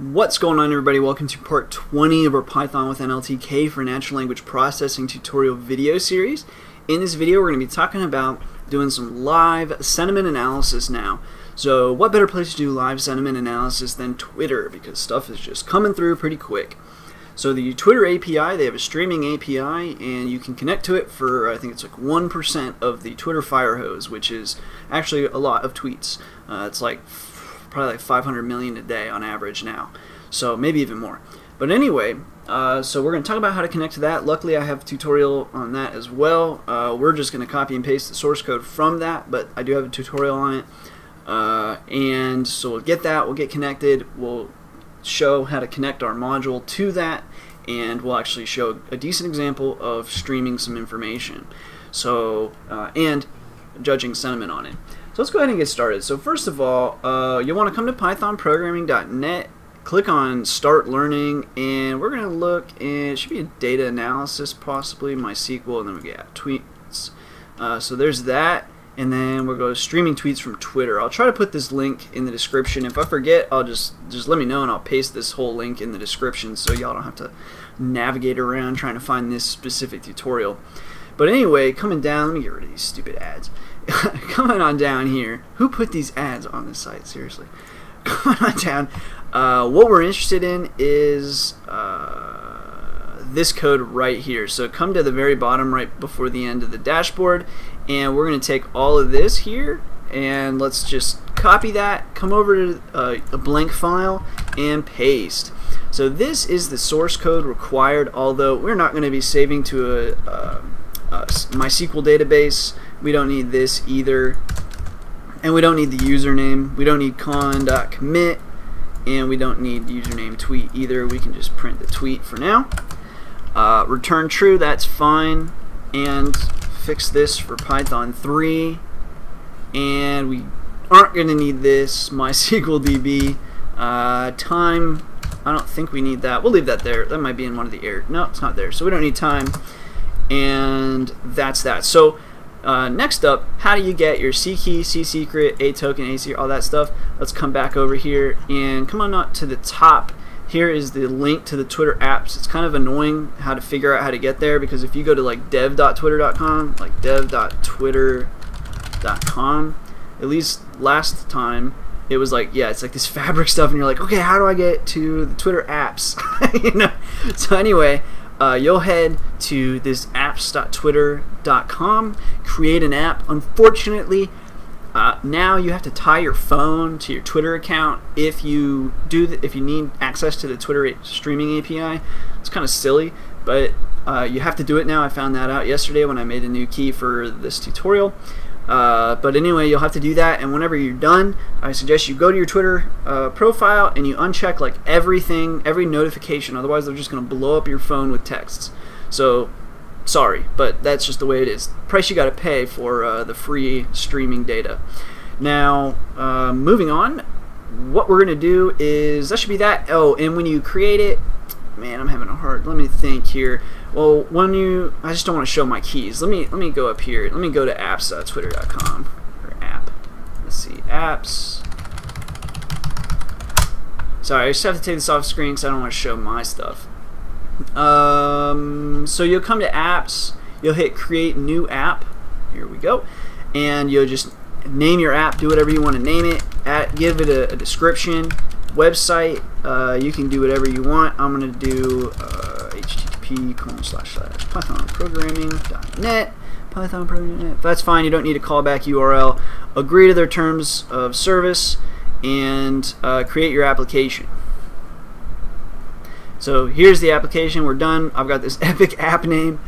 What's going on everybody? Welcome to part 20 of our Python with NLTK for natural language processing tutorial video series. In this video we're going to be talking about doing some live sentiment analysis now. So what better place to do live sentiment analysis than Twitter because stuff is just coming through pretty quick. So the Twitter API, they have a streaming API and you can connect to it for I think it's like 1% of the Twitter Firehose which is actually a lot of tweets. Uh, it's like probably like 500 million a day on average now. So maybe even more. But anyway, uh, so we're going to talk about how to connect to that. Luckily, I have a tutorial on that as well. Uh, we're just going to copy and paste the source code from that, but I do have a tutorial on it. Uh, and so we'll get that, we'll get connected, we'll show how to connect our module to that, and we'll actually show a decent example of streaming some information. So, uh, and judging sentiment on it. So let's go ahead and get started. So first of all, uh, you'll want to come to pythonprogramming.net, click on Start Learning, and we're going to look, and it should be a data analysis possibly, MySQL, and then we get tweets. Uh, so there's that, and then we'll go to streaming tweets from Twitter. I'll try to put this link in the description. If I forget, I'll just, just let me know, and I'll paste this whole link in the description so y'all don't have to navigate around trying to find this specific tutorial. But anyway, coming down, let me get rid of these stupid ads. coming on down here, who put these ads on this site? Seriously. Coming on down, uh, what we're interested in is uh, this code right here. So come to the very bottom right before the end of the dashboard, and we're going to take all of this here, and let's just copy that, come over to uh, a blank file, and paste. So this is the source code required, although we're not going to be saving to a, a, a MySQL database we don't need this either. And we don't need the username. We don't need con.commit. And we don't need username tweet either. We can just print the tweet for now. Uh, return true, that's fine. And fix this for Python 3. And we aren't going to need this MySQL DB. Uh, time, I don't think we need that. We'll leave that there. That might be in one of the errors. No, it's not there. So we don't need time. And that's that. So uh, next up, how do you get your C key, C secret, A token, A secret, all that stuff? Let's come back over here and come on up to the top. Here is the link to the Twitter apps. It's kind of annoying how to figure out how to get there because if you go to like dev.twitter.com, like dev.twitter.com, at least last time it was like yeah it's like this fabric stuff and you're like okay how do i get to the twitter apps you know so anyway uh, you'll head to this apps.twitter.com, create an app. Unfortunately, uh, now you have to tie your phone to your Twitter account if you do the, if you need access to the Twitter streaming API. It's kind of silly, but uh, you have to do it now. I found that out yesterday when I made a new key for this tutorial. Uh, but anyway, you'll have to do that, and whenever you're done, I suggest you go to your Twitter uh, profile and you uncheck like everything, every notification. Otherwise, they're just going to blow up your phone with texts. So, sorry, but that's just the way it is. Price you got to pay for uh, the free streaming data. Now, uh, moving on, what we're going to do is that should be that. Oh, and when you create it, man, I'm having a hard. Let me think here. Well, when you, I just don't want to show my keys. Let me let me go up here. Let me go to apps.twitter.com or app. Let's see, apps. Sorry, I just have to take this off screen because I don't want to show my stuff. Um, so you'll come to apps. You'll hit create new app. Here we go, and you'll just name your app. Do whatever you want to name it. At, give it a, a description. Website. Uh, you can do whatever you want. I'm gonna do. Uh, colon slash slash pythonprogramming.net python programming that's fine you don't need a callback url agree to their terms of service and uh, create your application. So here's the application. We're done. I've got this epic app name.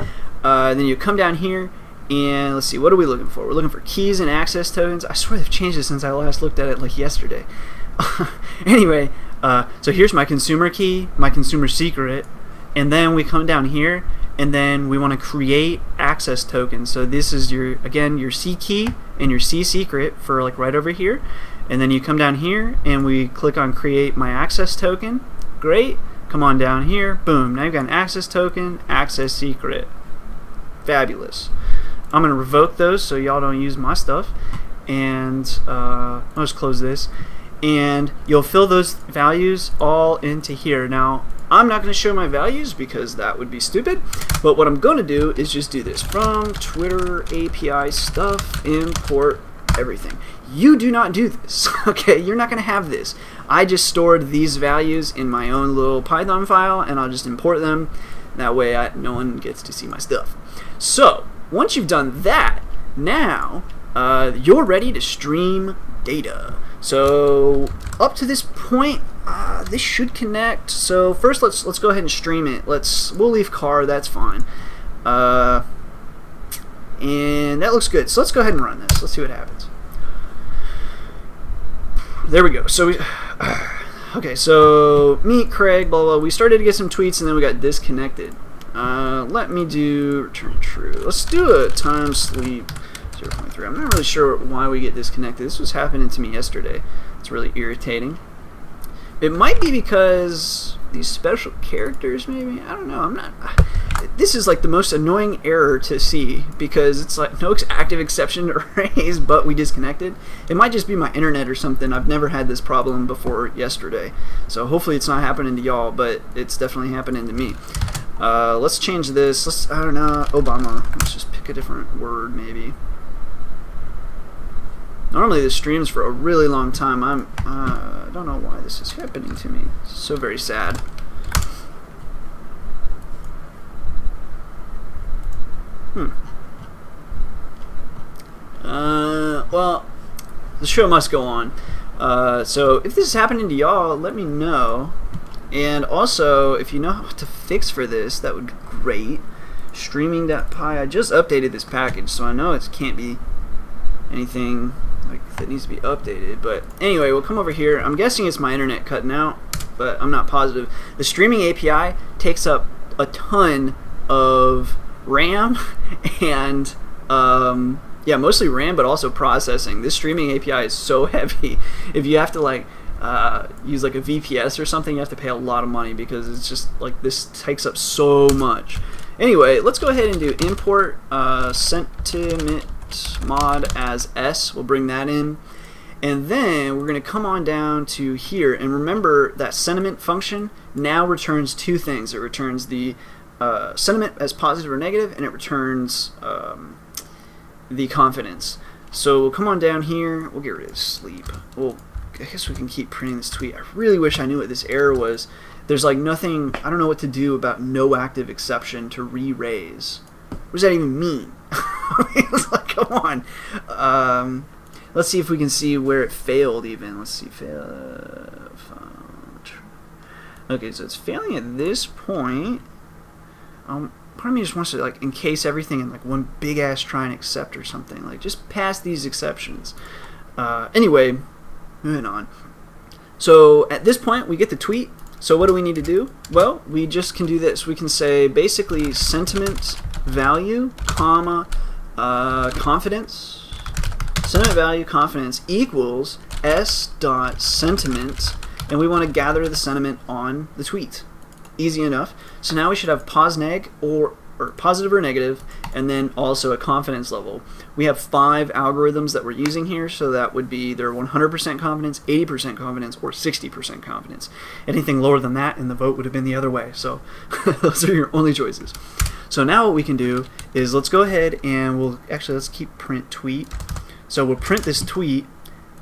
Uh, then you come down here and let's see what are we looking for? We're looking for keys and access tokens. I swear they've changed it since I last looked at it like yesterday. Anyway uh, so here's my consumer key my consumer secret and then we come down here and then we want to create access tokens. So this is your again your C key and your C secret for like right over here. And then you come down here and we click on create my access token. Great. Come on down here. Boom. Now you've got an access token access secret. Fabulous. I'm gonna revoke those so y'all don't use my stuff. And uh, I'll just close this. And you'll fill those values all into here. Now, I'm not going to show my values because that would be stupid, but what I'm going to do is just do this from Twitter API stuff, import everything. You do not do this, okay? You're not going to have this. I just stored these values in my own little Python file, and I'll just import them. That way, I, no one gets to see my stuff. So, once you've done that, now uh, you're ready to stream data. So, up to this point, uh, this should connect. So first, let's let's go ahead and stream it. Let's we'll leave car. That's fine. Uh, and that looks good. So let's go ahead and run this. Let's see what happens. There we go. So we. okay, so meet Craig. Blah blah. We started to get some tweets, and then we got disconnected. Uh, let me do return true. Let's do a time sleep 0.3. I'm not really sure why we get disconnected. This was happening to me yesterday. It's really irritating. It might be because these special characters, maybe? I don't know. I'm not. This is like the most annoying error to see because it's like no active exception to raise, but we disconnected. It might just be my internet or something. I've never had this problem before yesterday. So hopefully it's not happening to y'all, but it's definitely happening to me. Uh, let's change this. Let's, I don't know, Obama. Let's just pick a different word, maybe. Normally this streams for a really long time. I'm, uh, I don't know why this is happening to me. It's so very sad. Hmm. Uh, well, the show must go on. Uh, so if this is happening to y'all, let me know. And also, if you know how to fix for this, that would be great. Streaming.py, I just updated this package, so I know it can't be anything like that needs to be updated. But anyway, we'll come over here. I'm guessing it's my internet cutting out, but I'm not positive. The streaming API takes up a ton of RAM and um, yeah, mostly RAM, but also processing. This streaming API is so heavy. If you have to like uh, use like a VPS or something, you have to pay a lot of money because it's just like this takes up so much. Anyway, let's go ahead and do import uh, sentiment mod as S. We'll bring that in. And then we're going to come on down to here. And remember that sentiment function now returns two things. It returns the uh, sentiment as positive or negative, and it returns um, the confidence. So we'll come on down here. We'll get rid of sleep. Well, I guess we can keep printing this tweet. I really wish I knew what this error was. There's like nothing, I don't know what to do about no active exception to re-raise. What does that even mean? come on. Um, let's see if we can see where it failed even. Let's see. Fail. Okay, so it's failing at this point. Um, part of me just wants to like encase everything in like one big ass try and accept or something. Like just pass these exceptions. Uh, anyway, moving on. So at this point, we get the tweet. So what do we need to do? Well, we just can do this. We can say basically sentiment value, comma, uh, confidence, sentiment value confidence equals s dot sentiment, and we want to gather the sentiment on the tweet. Easy enough. So now we should have pos neg or or positive or negative, and then also a confidence level. We have five algorithms that we're using here, so that would be either 100% confidence, 80% confidence, or 60% confidence. Anything lower than that, and the vote would have been the other way. So those are your only choices. So now what we can do is let's go ahead and we'll actually let's keep print tweet. So we'll print this tweet.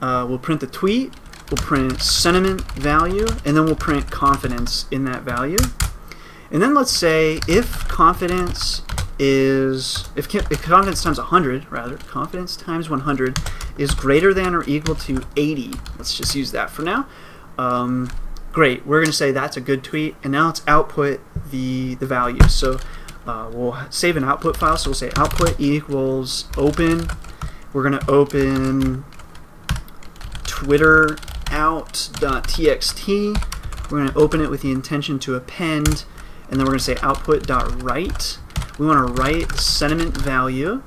Uh, we'll print the tweet. We'll print sentiment value, and then we'll print confidence in that value. And then let's say if confidence is if, if confidence times 100 rather confidence times 100 is greater than or equal to 80 let's just use that for now um, great we're gonna say that's a good tweet and now let's output the the value so uh, we'll save an output file. So we'll say output equals open. We're going to open Twitter out.txt. We're going to open it with the intention to append, and then we're going to say output.write. We want to write sentiment value.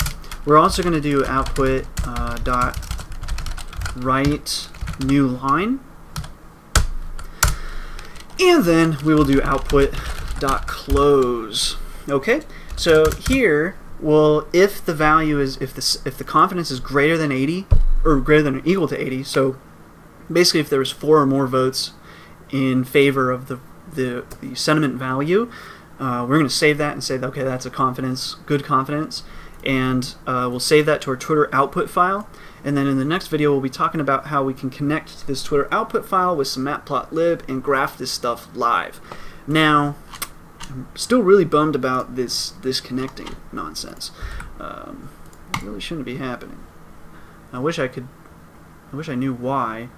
We're also going to do output uh, dot write new line. And then we will do output dot close. Okay, so here, well, if the value is if the if the confidence is greater than 80 or greater than or equal to 80, so basically if there was four or more votes in favor of the the, the sentiment value, uh, we're going to save that and say, okay, that's a confidence, good confidence, and uh, we'll save that to our Twitter output file. And then in the next video, we'll be talking about how we can connect to this Twitter output file with some matplotlib and graph this stuff live. Now, I'm still really bummed about this this connecting nonsense. Um, really shouldn't be happening. I wish I could. I wish I knew why.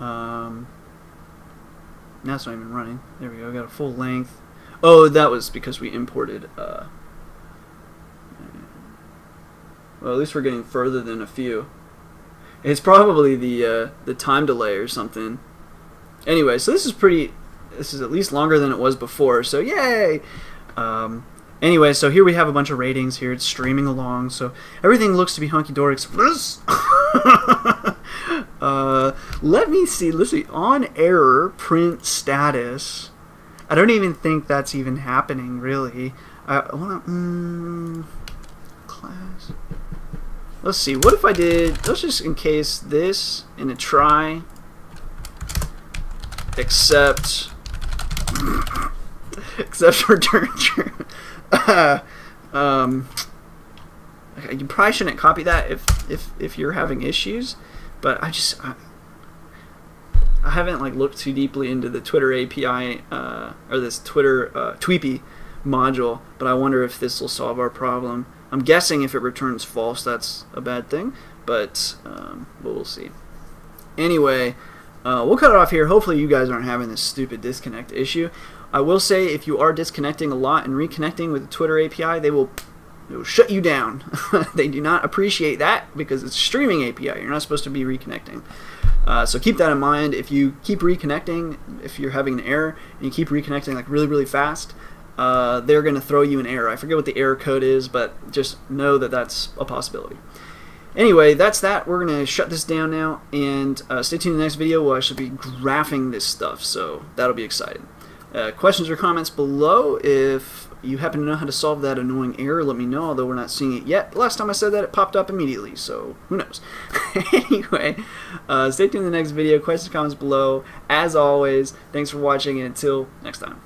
Um, now it's not even running. There we go. Got a full length. Oh, that was because we imported. Uh, well, at least we're getting further than a few. It's probably the uh, the time delay or something. Anyway, so this is pretty. This is at least longer than it was before. So yay! Um, anyway, so here we have a bunch of ratings here. It's streaming along, so everything looks to be hunky dory. uh, let me see. Let's see. On error, print status. I don't even think that's even happening, really. I want to. Mm, class. Let's see, what if I did, let's just in case this in a try, except, except return true. uh, um, you probably shouldn't copy that if, if, if you're having issues, but I just, I, I haven't like looked too deeply into the Twitter API, uh, or this Twitter, uh, Tweepy module, but I wonder if this will solve our problem. I'm guessing if it returns false, that's a bad thing, but, um, we'll see. Anyway, uh, we'll cut it off here. Hopefully you guys aren't having this stupid disconnect issue. I will say if you are disconnecting a lot and reconnecting with the Twitter API, they will, they will shut you down. they do not appreciate that because it's streaming API. You're not supposed to be reconnecting. Uh, so keep that in mind. If you keep reconnecting, if you're having an error and you keep reconnecting like really, really fast, uh, they're going to throw you an error. I forget what the error code is, but just know that that's a possibility. Anyway, that's that. We're going to shut this down now, and uh, stay tuned to the next video where I should be graphing this stuff, so that'll be exciting. Uh, questions or comments below. If you happen to know how to solve that annoying error, let me know, although we're not seeing it yet. Last time I said that, it popped up immediately, so who knows. anyway, uh, stay tuned in the next video. Questions, comments below. As always, thanks for watching, and until next time.